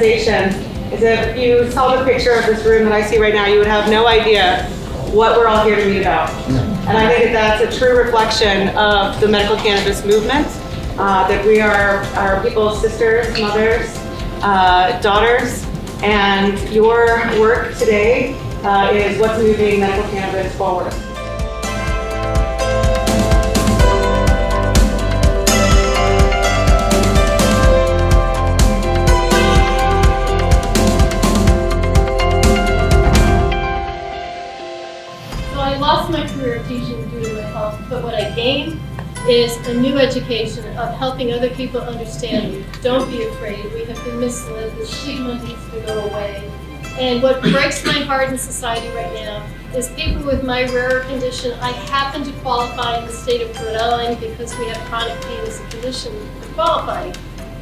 organization is if you saw the picture of this room that I see right now, you would have no idea what we're all here to meet about. And I think that that's a true reflection of the medical cannabis movement, uh, that we are, are people's sisters, mothers, uh, daughters, and your work today uh, is what's moving medical cannabis forward. I lost my career teaching due to my health, but what I gained is a new education of helping other people understand. Don't be afraid. We have been misled. The stigma needs to go away. And what breaks my heart in society right now is people with my rare condition. I happen to qualify in the state of Rhode Island because we have chronic pain as a condition to qualify.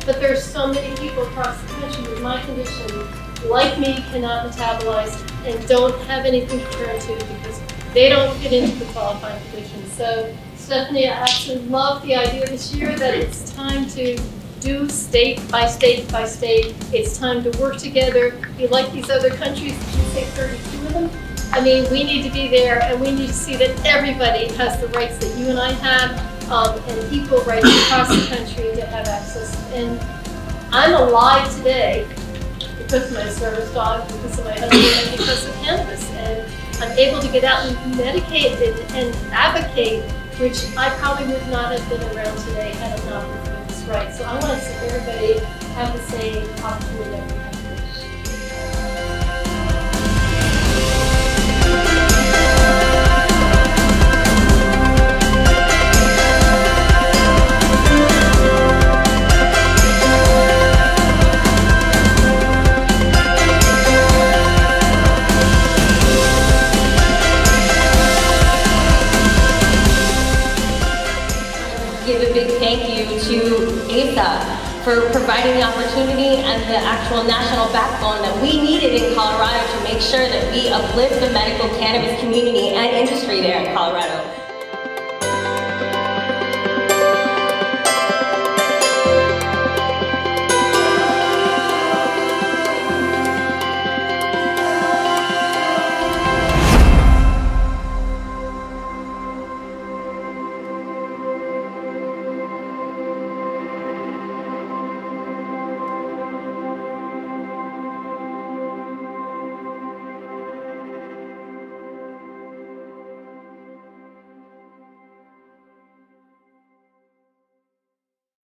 But there's so many people across the country with my condition, like me, cannot metabolize and don't have anything to turn to because they don't fit into the qualifying condition. So Stephanie, I actually love the idea this year that it's time to do state by state by state. It's time to work together. Be like these other countries, you say 32 of them. I mean, we need to be there and we need to see that everybody has the rights that you and I have um, and equal rights across the country to have access. And I'm alive today because of my service dog, because of my husband, and because of cannabis. And I'm able to get out and medicate and, advocate, which I probably would not have been around today had it not been for this right. So I want to see everybody have the same opportunity to ASA for providing the opportunity and the actual national backbone that we needed in Colorado to make sure that we uplift the medical cannabis community and industry there in Colorado.